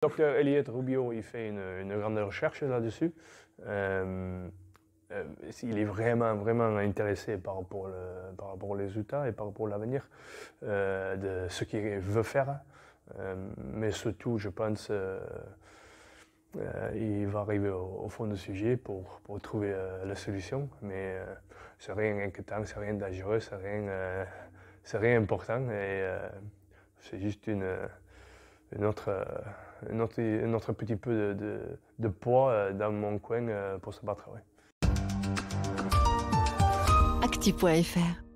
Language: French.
Docteur Elliot Rubio, il fait une, grande recherche là-dessus. Euh, euh, il est vraiment, vraiment intéressé par rapport, par rapport aux résultats et par rapport à l'avenir euh, de ce qu'il veut faire. mais surtout, je pense, il va arriver au, fond du sujet pour, trouver la solution. Mais c'est rien inquiétant, c'est rien dangereux, c'est rien, rien important. Et c'est juste une un autre, un autre, petit peu de, de, poids euh, dans mon coin euh, pour se battre. Ouais. Acti.fr